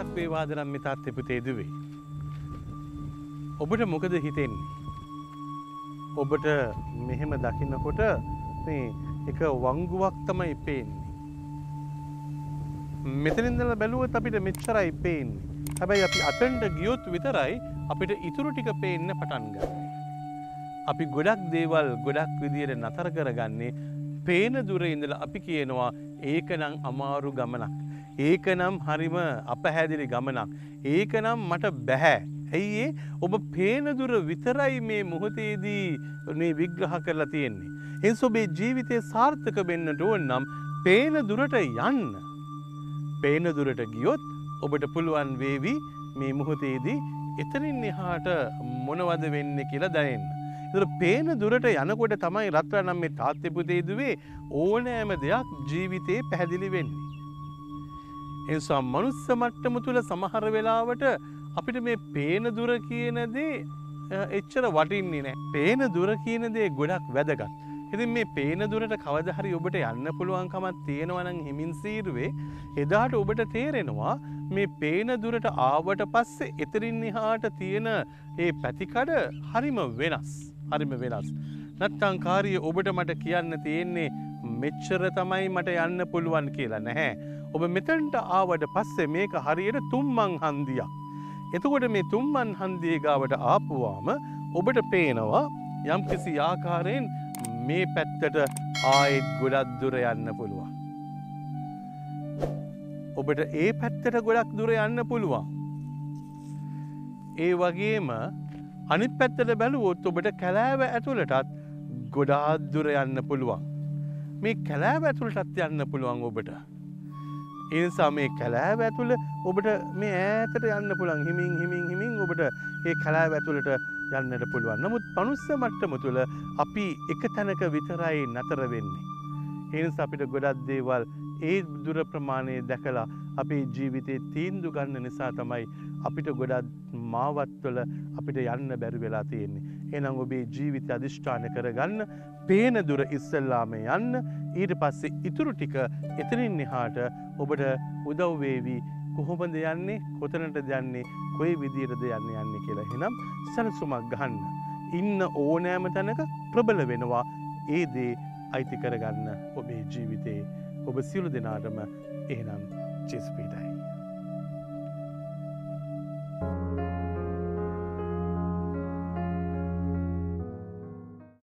දවසක් වේවාදනම් මෙතාත් එපුතේ දුවේ. ඔබට මොකද හිතෙන්නේ. ඔබට මෙහෙම දකින්නකොට මේ එක වංගුවක් තමයි පේන්නේ. මෙතනින්දල බැලුවත් අපිට මෙච්චරයි පේන්නේ. හැබැයි අපි අතන්ට ගියොත් විතරයි අපිට ඉතුරු ටික පේන්න පටන් ගන්න. අපි ගොඩක් දේවල් ගොඩක් විදියට නතර කරගන්නේ පේන දුර ඉඳලා අපි කියනවා ඒකනම් අමාරු ගමනක්. ඒකනම් හරිම අපහැදිලි ගමනක්. ඒකනම් මට බැහැ. ඇයි ඒ ඔබ පේන දුර විතරයි මේ මොහොතේදී මේ විග්‍රහ කරලා තියෙන්නේ. එනිසා ඔබේ ජීවිතය සාර්ථක වෙන්නට ඕන නම් පේන දුරට යන්න. පේන දුරට ගියොත් ඔබට පුළුවන් වේවි මේ මොහොතේදී එතනින් එහාට මොනවද වෙන්නේ කියලා දැනෙන්න. ඒතර පේන දුරට යනකොට තමයි රත්තරනම් මේ තාත්තේ පුතේ දුවේ ඕනෑම දෙයක් ජීවිතේ පැහැදිලි වෙන්නේ. ඒ නිසා මනුස්ස මට්ටම තුල සමහර වෙලාවට අපිට මේ පේන දුර කියන දේ එච්චර වටින්නේ නැහැ. පේන දුර කියන දේ ගොඩක් වැදගත්. ඉතින් මේ පේන දුරට කවදා හරි ඔබට යන්න පුළුවන්කමක් තියෙනවා නම් හිමින් සීරුවේ එදාට ඔබට තේරෙනවා මේ පේන දුරට ආවට පස්සේ එතරින් එහාට තියෙන ඒ පැතිකඩ හරිම වෙනස්. හරිම වෙනස්. නැත්තං කාරිය ඔබට මට කියන්න තියෙන්නේ මෙච්චර තමයි මට යන්න පුළුවන් කියලා නැහැ. ඔබ මෙතන්ට ආවට පස්සේ මේක හරියට තුම්මං හන්දියක්. එතකොට මේ තුම්මන් හන්දිය ගාවට ආපුවාම ඔබට පේනවා යම්කිසි ආකාරයෙන් මේ පැත්තට ආයෙත් ගොඩක් දුර යන්න පුළුවන්. ඔබට ඒ පැත්තට ගොඩක් දුර යන්න පුළුවන්. ඒ වගේම අනිත් පැත්තට බැලුවොත් ඔබට කැලෑව ඇතුළටත් ගොඩාත් දුර යන්න පුළුවන්. මේ කැලෑව ඇතුළටත් යන්න පුළුවන් ඔබට. ඒනිසා මේ කැලෑව ඇතුළ ඔබට මේ ඈතට යන්න පුළන් හිමින් හිමින් හිමින් ඔබට ඒ කැලෑව ඇතුළට යන්නට පුළුවන්. නමුත් මනුස්ස මට්ටම තුළ අපි එක තැනක විතරයි නතර වෙන්නේ. එනිසා අපිට ගොඩක් දේවල් ඒ දුර ප්‍රමාණය දැකලා අපේ ජීවිතේ තීන්දු ගන්න නිසා තමයි අපිට ගොඩක් මාවත්වල අපිට යන්න බැරි වෙලා තියෙන්නේ. එහෙනම් ඔබේ ජීවිත අධිෂ්ඨාන කරගන්න පේන දුර ඉස්සල්ලාම යන්න ඊට පස්සේ ඉතුරු ටික එතනින් එහාට ඔබට උදව් වේවි කොහොමද යන්නේ කොතනටද යන්නේ කොයි විදියටද යන්නේ යන්නේ කියලා එහෙනම් සැලසුමක් ගන්න. ඉන්න ඕනෑම තැනක ප්‍රබල වෙනවා ඒ දේ අයිති කරගන්න ඔබේ ජීවිතේ ඔබ සියලු දෙනාටම එහෙනම් චෙස්පීටයි.